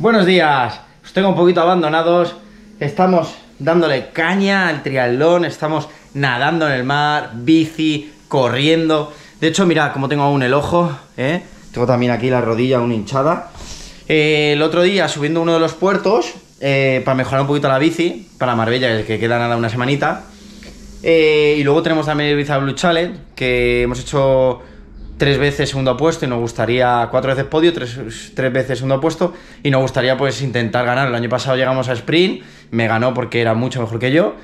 Buenos días, os tengo un poquito abandonados. Estamos dándole caña al triatlón, estamos nadando en el mar, bici, corriendo. De hecho, mira cómo tengo aún el ojo, ¿eh? Tengo también aquí la rodilla aún hinchada. Eh, el otro día, subiendo uno de los puertos, eh, para mejorar un poquito la bici, para Marbella, que queda nada una semanita. Eh, y luego tenemos también el Ibiza Blue Challenge, que hemos hecho tres veces segundo puesto y nos gustaría, cuatro veces podio, tres, tres veces segundo puesto y nos gustaría pues intentar ganar. El año pasado llegamos a sprint, me ganó porque era mucho mejor que yo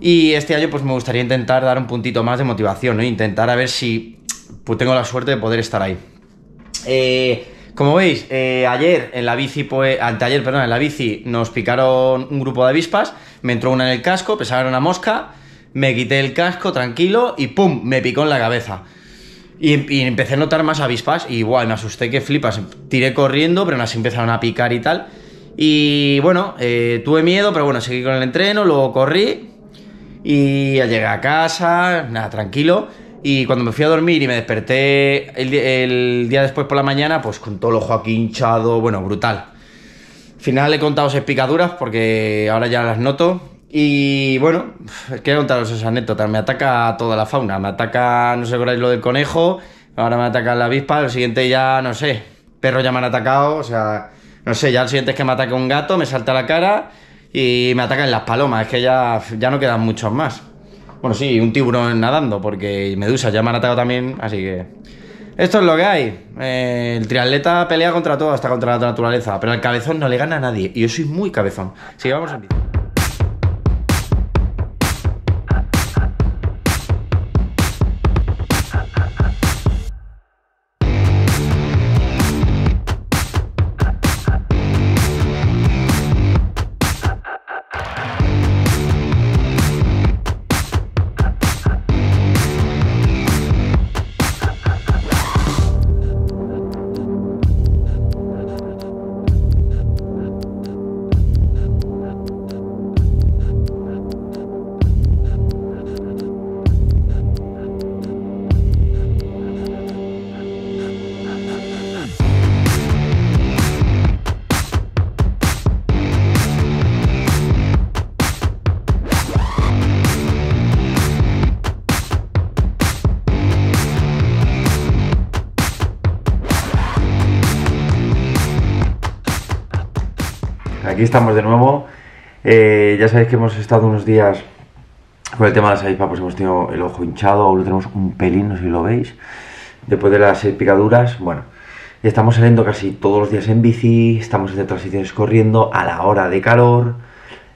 y este año pues me gustaría intentar dar un puntito más de motivación, ¿no? Intentar a ver si pues, tengo la suerte de poder estar ahí. Eh, como veis, eh, ayer en la bici, pues, anteayer, perdón, en la bici nos picaron un grupo de avispas, me entró una en el casco, pensaba que era una mosca, me quité el casco tranquilo y ¡pum! me picó en la cabeza. Y, empecé a notar más avispas y igual me asusté que flipas. Tiré corriendo, pero así empezaron a picar y tal. Y bueno, eh, tuve miedo, pero bueno, seguí con el entreno, luego corrí y llegué a casa, nada, tranquilo. Y cuando me fui a dormir y me desperté el, el día después por la mañana, pues con todo el ojo aquí hinchado, bueno, brutal. Al final he contado seis picaduras porque ahora ya las noto y bueno, quiero contaros esas anécdotas. Me ataca toda la fauna. Me ataca, no sé lo del conejo. Ahora me ataca la avispa. El siguiente ya, no sé. Perros ya me han atacado. O sea, no sé. Ya el siguiente es que me ataca un gato, me salta la cara y me atacan las palomas. Es que ya, ya no quedan muchos más. Bueno, sí, un tiburón nadando, porque medusas ya me han atacado también. Así que. Esto es lo que hay. Eh, el triatleta pelea contra todo, hasta contra la naturaleza. Pero al cabezón no le gana a nadie. Y yo soy muy cabezón. Así que vamos a aquí estamos de nuevo. Eh, ya sabéis que hemos estado unos días con el tema de las avispas, pues hemos tenido el ojo hinchado, aún lo tenemos un pelín, no sé si lo veis. Después de las picaduras, bueno, estamos saliendo casi todos los días en bici, estamos haciendo transiciones corriendo a la hora de calor,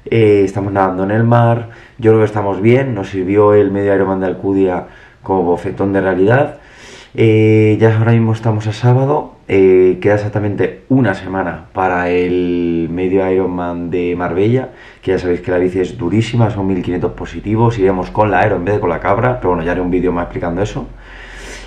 eh, estamos nadando en el mar. Yo creo que estamos bien, nos sirvió el medio Ironman de Alcudia como bofetón de realidad. Eh, ya ahora mismo estamos a sábado, eh, queda exactamente una semana para el medio Ironman de Marbella, que ya sabéis que la bici es durísima, son 1500 positivos, iremos con la Aero en vez de con la cabra, pero bueno, ya haré un vídeo más explicando eso.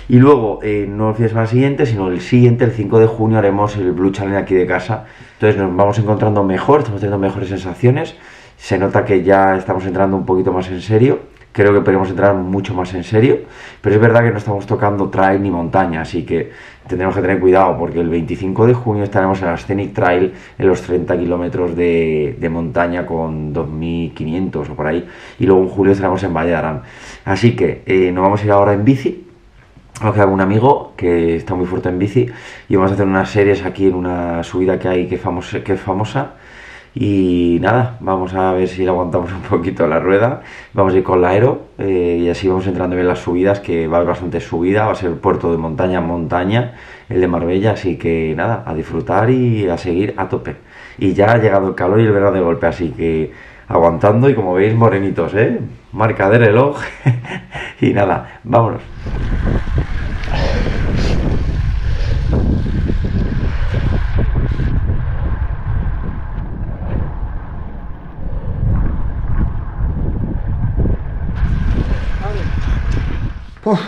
Y luego, eh, no el fin siguiente, sino el siguiente, el 5 de junio, haremos el Blue Challenge aquí de casa. Entonces nos vamos encontrando mejor, estamos teniendo mejores sensaciones, se nota que ya estamos entrando un poquito más en serio creo que podemos entrar mucho más en serio, pero es verdad que no estamos tocando trail ni montaña, así que tendremos que tener cuidado porque el 25 de junio estaremos en la Scenic Trail en los 30 kilómetros de, montaña con 2.500 o por ahí, y luego en julio estaremos en Valle de Arán. Así que eh, nos vamos a ir ahora en bici, vamos a un amigo que está muy fuerte en bici y vamos a hacer unas series aquí en una subida que hay que, que es famosa y nada, vamos a ver si aguantamos un poquito la rueda. Vamos a ir con la aero eh, y así vamos entrando en las subidas, que va a haber bastante subida. Va a ser puerto de montaña montaña, el de Marbella. Así que nada, a disfrutar y a seguir a tope. Y ya ha llegado el calor y el verano de golpe, así que aguantando y como veis, morenitos, ¿eh? Marca de reloj. y nada, vámonos.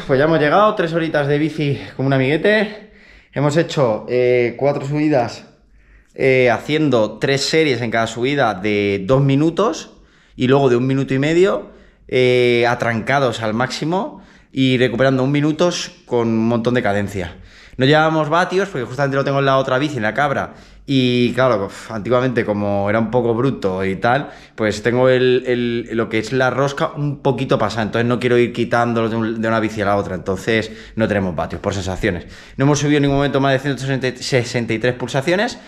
Pues ya hemos llegado, tres horitas de bici con un amiguete. Hemos hecho eh, cuatro subidas eh, haciendo tres series en cada subida de dos minutos y luego de un minuto y medio eh, atrancados al máximo y recuperando un minutos con un montón de cadencia. No llevamos vatios porque justamente lo tengo en la otra bici, en la cabra, Y claro, antiguamente como era un poco bruto y tal, pues tengo el, el- lo que es la rosca un poquito pasada, entonces no quiero ir quitándolo de, un- de una bici a la otra, entonces no tenemos vatios por sensaciones. No hemos subido en ningún momento más de 163 pulsaciones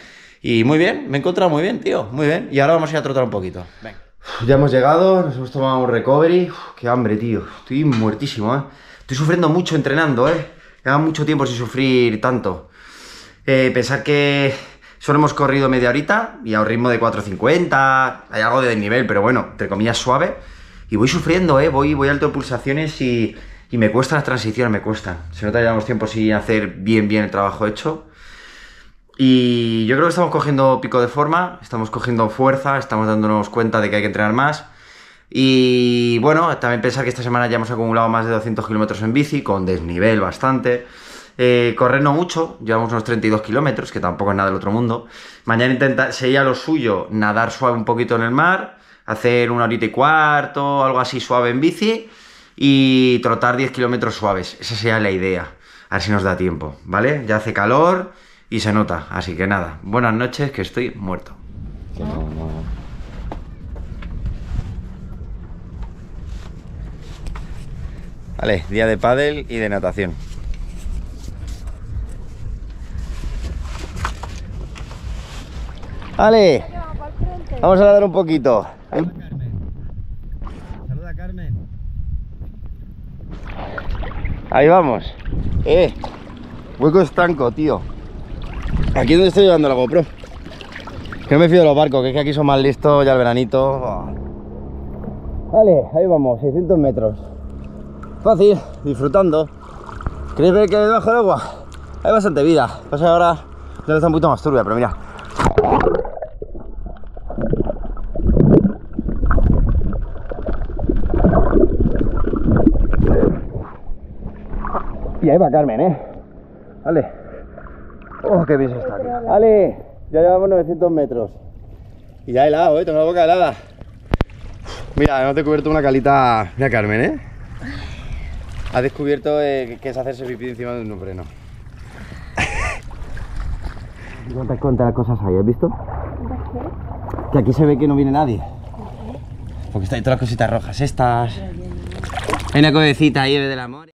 y muy bien, me he encontrado muy bien, tío, muy bien. Y ahora vamos a ir a trotar un poquito. Venga. Ya hemos llegado, nos hemos tomado un recovery. Uf, qué hambre, tío. Estoy muertísimo, ¿eh? Estoy sufriendo mucho entrenando, ¿eh? Lleva mucho tiempo sin sufrir tanto. Eh, pensar que solo hemos corrido media horita y a un ritmo de 4.50, hay algo de desnivel, pero bueno, entre comillas suave. Y voy sufriendo, ¿eh? Voy, voy alto pulsaciones y, me cuesta las transiciones, me cuestan. Se nota que llevamos tiempo sin hacer bien, bien el trabajo hecho. Y yo creo que estamos cogiendo pico de forma, estamos cogiendo fuerza, estamos dándonos cuenta de que hay que entrenar más. Y bueno, también pensar que esta semana ya hemos acumulado más de 200 kilómetros en bici, con desnivel bastante. Eh, correr no mucho, llevamos unos 32 kilómetros, que tampoco es nada del otro mundo. Mañana intenta, sería lo suyo nadar suave un poquito en el mar, hacer una horita y cuarto, algo así suave en bici y trotar 10 kilómetros suaves. Esa sería la idea. A ver si nos da tiempo, ¿vale? Ya hace calor y se nota, así que nada. Buenas noches, que estoy muerto. Vale, día de pádel y de natación. Vale, vamos a nadar un poquito. Saluda Carmen. Ahí vamos. Eh, hueco estanco, tío. Aquí es donde estoy llevando la GoPro. Que no me fío de los barcos, que es que aquí son más listos ya el veranito. Vale, ahí vamos, 600 metros. Fácil, disfrutando. ¿Queréis ver que hay debajo del agua? Hay bastante vida. Pasa ahora ya está un poquito más turbia, pero mira. Va Carmen, ¿eh? Vale. Oh, qué bien se está aquí. Vale, ya llevamos 900 metros. Y ya helado, ¿eh? Tengo la boca helada. Mira, hemos descubierto una calita. Mira, Carmen, ¿eh? Ha descubierto eh, que es hacerse pipí encima de un neopreno. ¿Cuántas, cuántas cosas hay? ¿Has visto? Que aquí se ve que no viene nadie. Porque está ahí todas las cositas rojas estas. Hay una cuevecita ahí del amor.